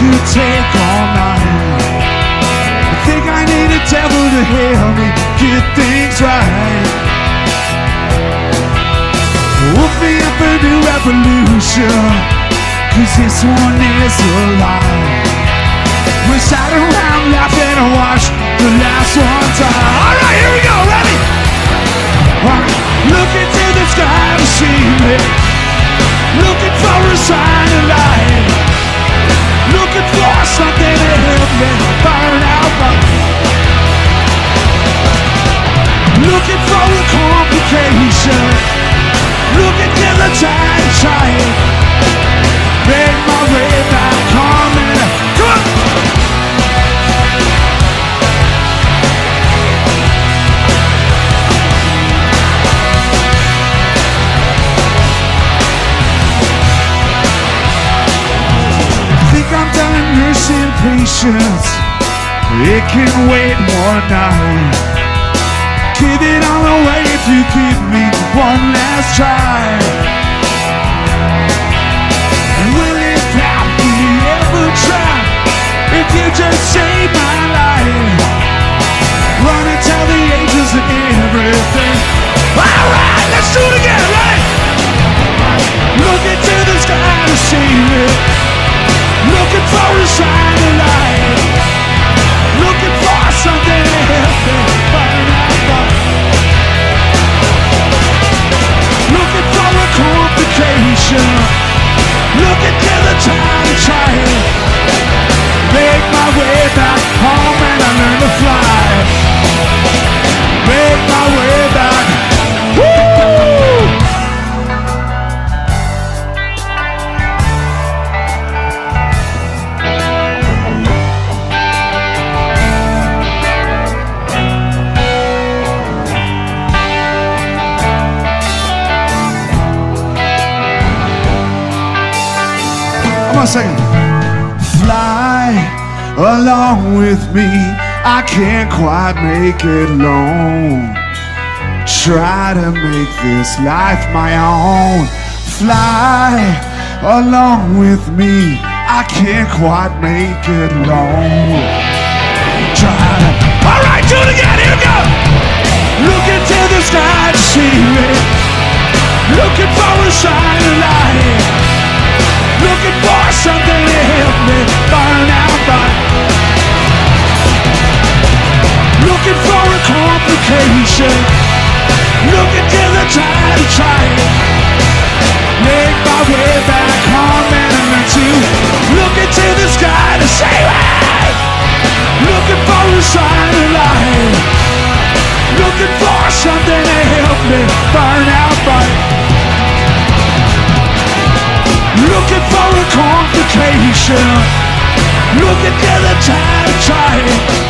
could take all night. I think I need a devil to help me get things right. Woke me up a new revolution, cause this one is a lie. We sat around laughing and watched the last one die. Alright, here we go, ready? Alright, look into the sky to see me. Patience. It can wait one night. Give it all away if you give me one last try. Will it probably ever try if you just save my life? Run and tell the angels and everything. Alright, let's do it again, right? Look into the sky to see complication. Looking till the time trying. Make my way back On, second. Fly along with me. I can't quite make it alone. Try to make this life my own. Fly along with me. I can't quite make it alone. Try to. All right, do it again. Here we go. Look into the sky to see it. Looking for a of light. Complication Looking till the time to try it. Make my way back home and I learn to Look into the sky to save it Looking for a sign of light Looking for something to help me burn out but Looking for a complication. Looking till the time to try it